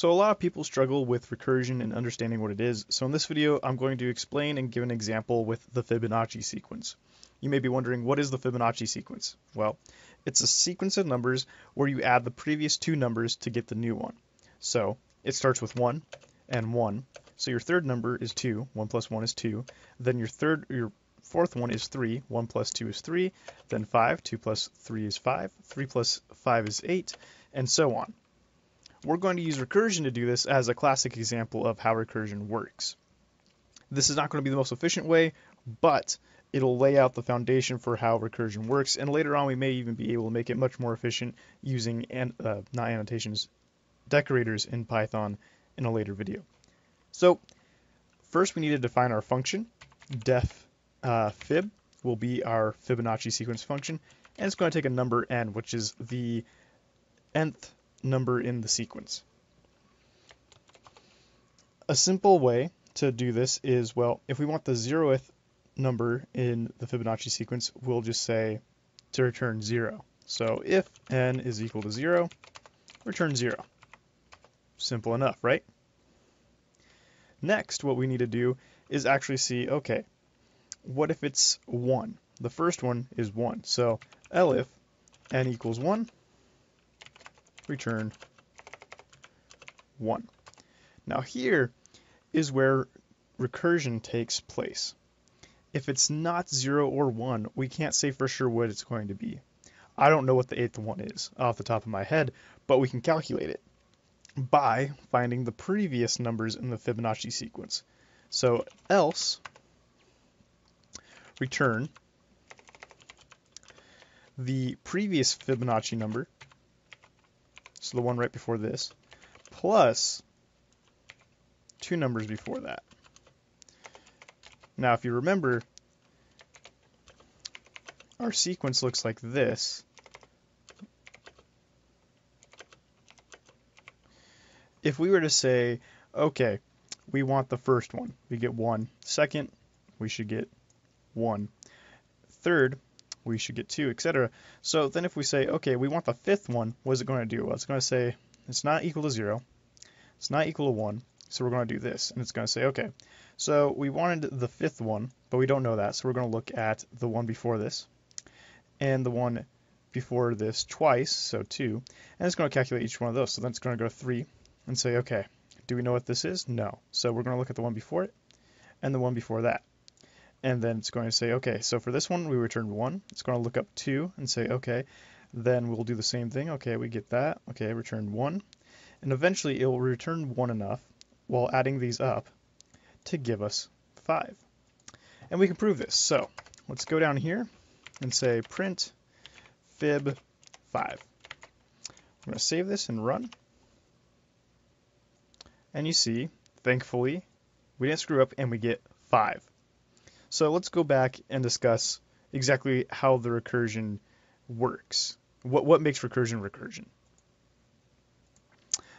So a lot of people struggle with recursion and understanding what it is, so in this video I'm going to explain and give an example with the Fibonacci sequence. You may be wondering, what is the Fibonacci sequence? Well, it's a sequence of numbers where you add the previous two numbers to get the new one. So it starts with 1 and 1. So your third number is 2, 1 plus 1 is 2. Then your third, your fourth one is 3, 1 plus 2 is 3. Then 5, 2 plus 3 is 5, 3 plus 5 is 8, and so on. We're going to use recursion to do this as a classic example of how recursion works. This is not going to be the most efficient way, but it'll lay out the foundation for how recursion works, and later on we may even be able to make it much more efficient using, an, uh, not annotations, decorators in Python in a later video. So first we need to define our function. def uh, fib will be our Fibonacci sequence function, and it's going to take a number n, which is the nth number in the sequence. A simple way to do this is, well, if we want the zeroth number in the Fibonacci sequence, we'll just say to return 0. So if n is equal to 0, return 0. Simple enough, right? Next, what we need to do is actually see, okay, what if it's 1? The first one is 1. So elif n equals 1, return 1. Now here is where recursion takes place. If it's not 0 or 1, we can't say for sure what it's going to be. I don't know what the eighth one is off the top of my head, but we can calculate it by finding the previous numbers in the Fibonacci sequence. So else return the previous Fibonacci number so the one right before this, plus two numbers before that. Now, if you remember, our sequence looks like this. If we were to say, okay, we want the first one, we get one. Second, we should get one. Third, we should get 2, etc. So then if we say, okay, we want the fifth one, what is it going to do? Well, it's going to say it's not equal to 0, it's not equal to 1, so we're going to do this. And it's going to say, okay, so we wanted the fifth one, but we don't know that, so we're going to look at the one before this, and the one before this twice, so 2, and it's going to calculate each one of those. So then it's going to go 3 and say, okay, do we know what this is? No. So we're going to look at the one before it and the one before that and then it's going to say, okay, so for this one, we return 1. It's going to look up 2 and say, okay, then we'll do the same thing. Okay, we get that. Okay, return 1. And eventually it will return 1 enough while adding these up to give us 5. And we can prove this. So let's go down here and say print fib 5. I'm going to save this and run. And you see, thankfully, we didn't screw up and we get 5. So let's go back and discuss exactly how the recursion works. What, what makes recursion recursion?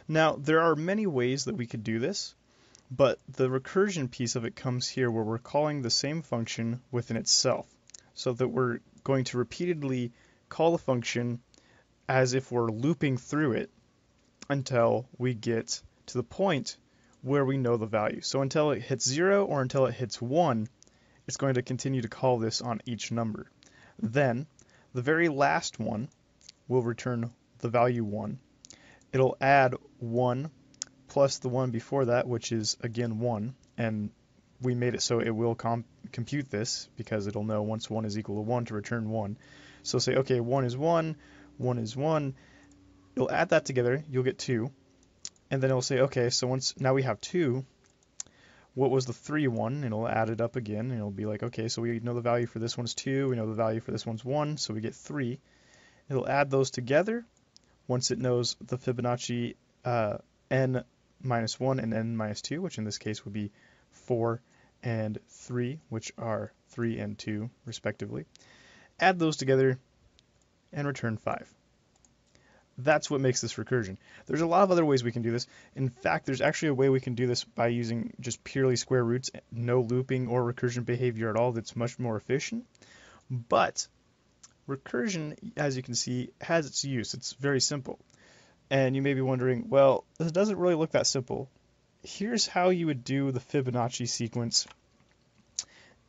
Now, there are many ways that we could do this, but the recursion piece of it comes here where we're calling the same function within itself. So that we're going to repeatedly call the function as if we're looping through it until we get to the point where we know the value. So until it hits 0 or until it hits 1, it's going to continue to call this on each number. Then the very last one will return the value 1. It'll add 1 plus the one before that, which is again 1, and we made it so it will compute this because it'll know once 1 is equal to 1 to return 1. So say, okay, 1 is 1, 1 is 1. You'll add that together, you'll get 2. And then it'll say, okay, so once now we have 2, what was the 3 one, and it'll add it up again, and it'll be like, okay, so we know the value for this one's 2, we know the value for this one's 1, so we get 3. It'll add those together once it knows the Fibonacci uh, n minus 1 and n minus 2, which in this case would be 4 and 3, which are 3 and 2 respectively. Add those together and return 5. That's what makes this recursion. There's a lot of other ways we can do this. In fact, there's actually a way we can do this by using just purely square roots, no looping or recursion behavior at all that's much more efficient. But recursion, as you can see, has its use. It's very simple. And you may be wondering, well, this doesn't really look that simple. Here's how you would do the Fibonacci sequence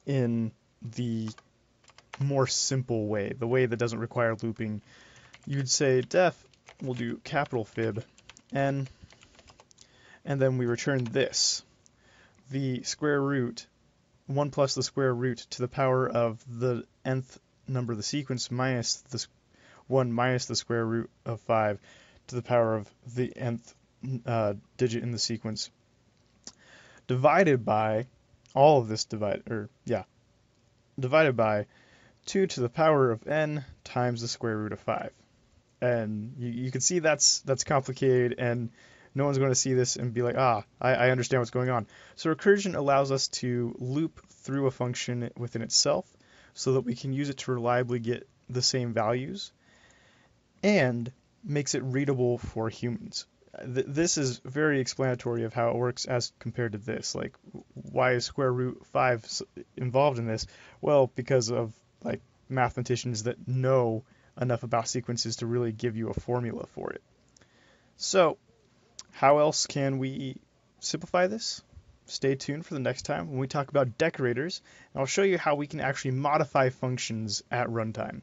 in the more simple way, the way that doesn't require looping. You'd say def, we'll do capital fib, n, and then we return this, the square root, 1 plus the square root to the power of the nth number of the sequence minus the 1 minus the square root of 5 to the power of the nth uh, digit in the sequence. Divided by all of this divide or yeah divided by 2 to the power of n times the square root of 5 and you, you can see that's that's complicated and no one's going to see this and be like ah I, I understand what's going on so recursion allows us to loop through a function within itself so that we can use it to reliably get the same values and makes it readable for humans. Th- this is very explanatory of how it works as compared to this. Like, why is square root 5 involved in this? Well, because of like mathematicians that know enough about sequences to really give you a formula for it. So, how else can we simplify this? Stay tuned for the next time when we talk about decorators, and I'll show you how we can actually modify functions at runtime.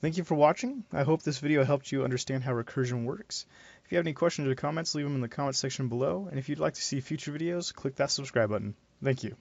Thank you for watching. I hope this video helped you understand how recursion works. If you have any questions or comments, leave them in the comments section below. And if you'd like to see future videos, click that subscribe button. Thank you.